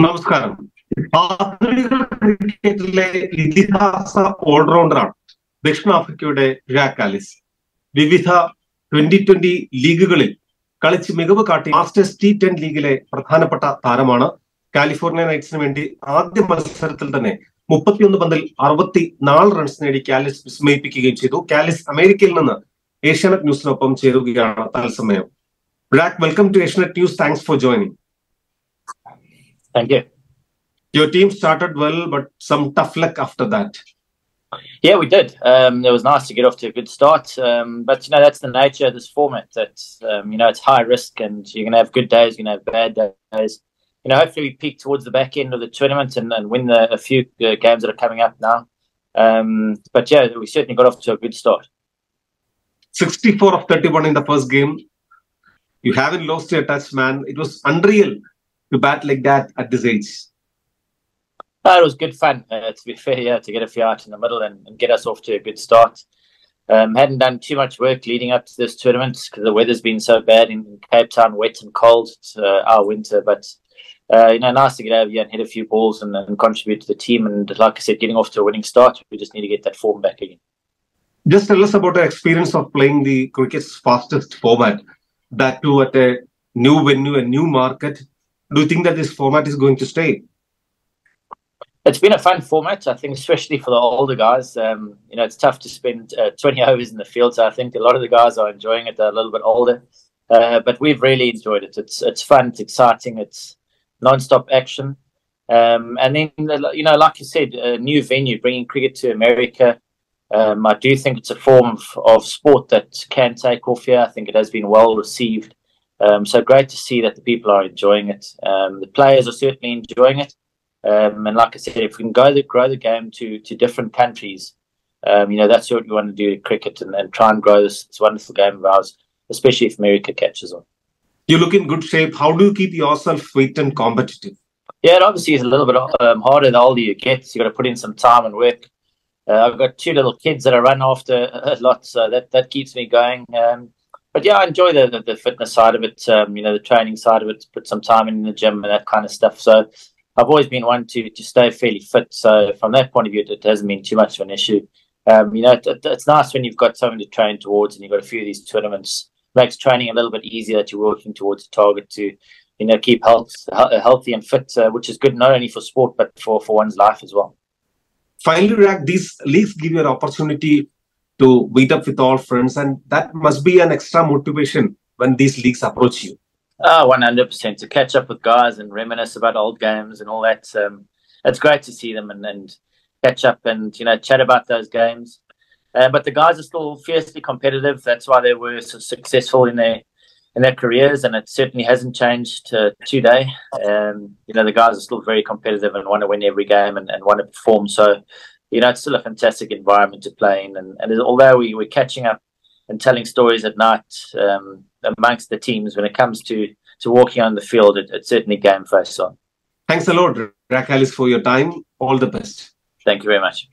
നമസ്കാരം. ആധുനിക ക്രിക്കറ്റിലെ ഇതിഹാസ ഓൾറൗണ്ടറാണ് ദക്ഷിണാഫ്രിക്കയുടെ ജാക്ക് ആലിസ്. വിവിധ ട്വന്റി ട്വന്റി ലീഗുകളിൽ കളിച്ച് മികവ് കാട്ടി മാസ്റ്റേഴ്സ് ടി ടെൻ ലീഗിലെ പ്രധാനപ്പെട്ട താരമാണ്. കാലിഫോർണിയ നൈറ്റ്സിന് വേണ്ടി ആദ്യ മത്സരത്തിൽ തന്നെ മുപ്പത്തിയൊന്ന് പന്തിൽ അറുപത്തി നാല് റൺസ് നേടി കാലിസ് വിസ്മയിപ്പിക്കുകയും ചെയ്തു. കാലിസ് അമേരിക്കയിൽ നിന്ന് ഏഷ്യാനെറ്റ് ന്യൂസിനൊപ്പം ചേരുകയാണ് തത്സമയം. ബ്രാക്ക് welcome to Asianet news. Thanks for joining. Thank you. Your team started well, but some tough luck after that. Yeah, we did. Um, it was nice to get off to a good start. Um, but you know, that's the nature of this format. That um, you know, it's high risk, and you're going to have good days, you're going to have bad days. You know, hopefully we peak towards the back end of the tournament and, and win the, a few uh, games that are coming up now. Um, but yeah, we certainly got off to a good start. 64 of 31 in the first game. You haven't lost your touch, man. It was unreal to bat like that at this age. It was good fun, uh, to be fair, yeah, to get a few out in the middle and, and get us off to a good start. Um, hadn't done too much work leading up to this tournament because the weather's been so bad in Cape Town, wet and cold. It's uh, our winter, but uh, you know, nice to get over here and hit a few balls and, and contribute to the team. And like I said, getting off to a winning start, we just need to get that form back again. Just tell us about the experience of playing the cricket's fastest format, that too at a new venue, a new market. Do you think that this format is going to stay? It's been a fun format, I think, especially for the older guys. Um, you know, it's tough to spend uh, 20 overs in the field, so I think a lot of the guys are enjoying it. They're a little bit older, uh, but we've really enjoyed it. It's it's fun, it's exciting, it's non-stop action, um, and then you know, like you said, a new venue, bringing cricket to America. Um, I do think it's a form of, of sport that can take off here. I think it has been well received. Um, so great to see that the people are enjoying it. Um, the players are certainly enjoying it. Um, and like I said, if we can go the, grow the game to to different countries, um, you know that's what we want to do in cricket and, and try and grow this, this wonderful game of ours, especially if America catches on. You look in good shape. How do you keep yourself fit and competitive? Yeah, it obviously is a little bit um, harder the older you get. So you've got to put in some time and work. Uh, I've got two little kids that I run after a lot, so that that keeps me going. Um, but yeah, I enjoy the, the, the fitness side of it. Um, you know, the training side of it. Put some time in the gym and that kind of stuff. So I've always been one to to stay fairly fit. So from that point of view, it hasn't been too much of an issue. Um, you know, it, it, it's nice when you've got something to train towards, and you've got a few of these tournaments. Makes training a little bit easier that you're working towards a target to, you know, keep health healthy and fit, uh, which is good not only for sport but for for one's life as well. Finally, Jacques, these leagues give you an opportunity to meet up with all friends, and that must be an extra motivation when these leagues approach you. Oh, 100% to catch up with guys and reminisce about old games and all that. Um, it's great to see them and, and catch up and, you know, chat about those games. Uh, but the guys are still fiercely competitive. That's why they were so successful in their in their careers, and it certainly hasn't changed to today. Um, you know, the guys are still very competitive and want to win every game and, and want to perform. So, you know, it's still a fantastic environment to play in. And, and although we, we're catching up and telling stories at night um, amongst the teams, when it comes to, to walking on the field, it, it's certainly game face on. Thanks a lot, Jacques Kallis, for your time. All the best. Thank you very much.